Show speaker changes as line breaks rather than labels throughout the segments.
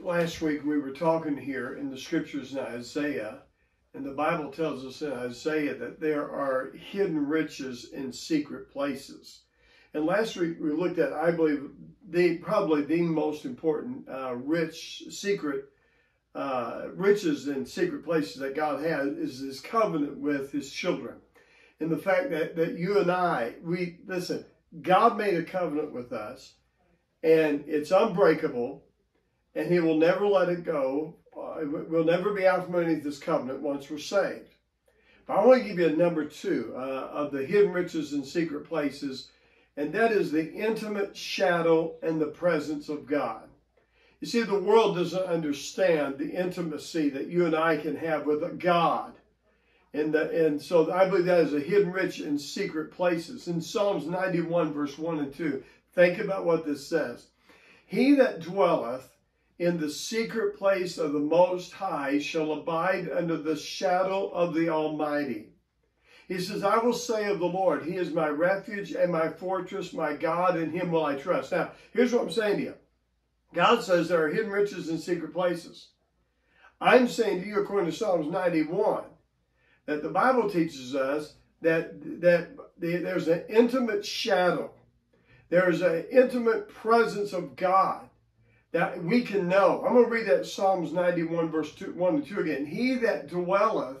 last week we were talking here in the scriptures in Isaiah, and the Bible tells us in Isaiah that there are hidden riches in secret places. And last week we looked at, I believe, the probably the most important uh, rich secret uh, riches in secret places that God has is His covenant with His children, and the fact that that you and I, we listen. God made a covenant with us, and it's unbreakable and he will never let it go. Uh, we'll never be out from underneath this covenant once we're saved. But I want to give you a number two uh, of the hidden riches and secret places, and that is the intimate shadow and the presence of God. You see, the world doesn't understand the intimacy that you and I can have with God. And, the, and so I believe that is a hidden rich in secret places. In Psalms 91, verse 1 and 2, think about what this says. He that dwelleth in the secret place of the Most High shall abide under the shadow of the Almighty. He says, I will say of the Lord, He is my refuge and my fortress, my God, in Him will I trust. Now, here's what I'm saying to you God says there are hidden riches in secret places. I'm saying to you, according to Psalms 91, that the Bible teaches us that, that there's an intimate shadow, there's an intimate presence of God that we can know. I'm going to read that Psalms 91, verse 2, 1 and 2 again. He that dwelleth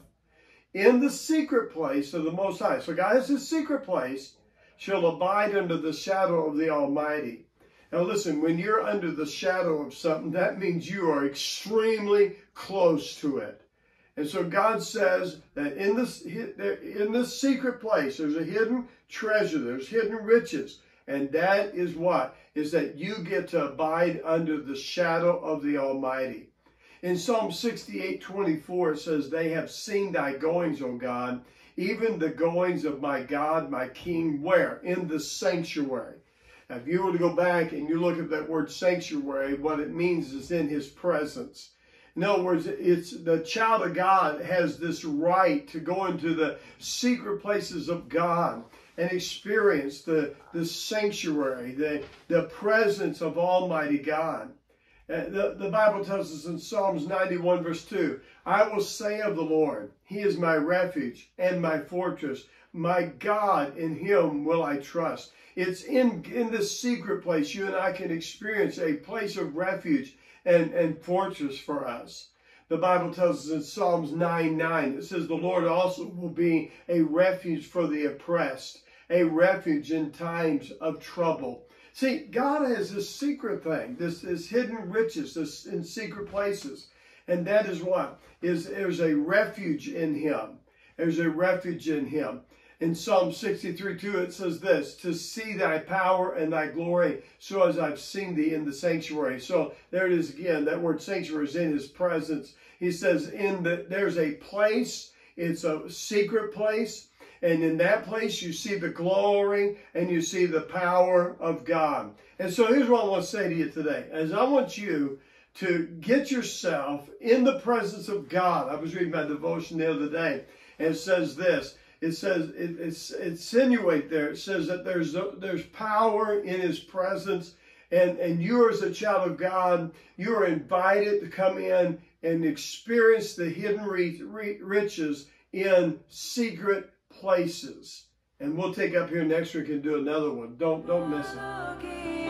in the secret place of the Most High. So, guys, this secret place shall abide under the shadow of the Almighty. Now, listen, when you're under the shadow of something, that means you are extremely close to it. And so God says that in this, in this secret place, there's a hidden treasure, there's hidden riches. And that is what? Is that you get to abide under the shadow of the Almighty. In Psalm 68, 24, it says, They have seen thy goings, O God, even the goings of my God, my King, where? In the sanctuary. Now, if you were to go back and you look at that word sanctuary, what it means is in his presence. In other words, it's the child of God has this right to go into the secret places of God and experience the, the sanctuary, the, the presence of Almighty God. The, the Bible tells us in Psalms 91, verse 2 I will say of the Lord, He is my refuge and my fortress. My God, in Him will I trust. It's in, in this secret place you and I can experience a place of refuge and, and fortress for us. The Bible tells us in Psalms 9 9, it says, The Lord also will be a refuge for the oppressed a refuge in times of trouble. See, God has this secret thing, this, this hidden riches this in secret places. And that is what? Is there's a refuge in him. There's a refuge in him. In Psalm 63, 2, it says this, to see thy power and thy glory, so as I've seen thee in the sanctuary. So there it is again. That word sanctuary is in his presence. He says, in the there's a place, it's a secret place, and in that place, you see the glory and you see the power of God. And so here's what I want to say to you today. As I want you to get yourself in the presence of God. I was reading my devotion the other day, and it says this. It says, it, it's insinuate there. It says that there's there's power in His presence, and and you as a child of God, you are invited to come in and experience the hidden riches in secret places. And we'll take up here next week and do another one. Don't don't miss it.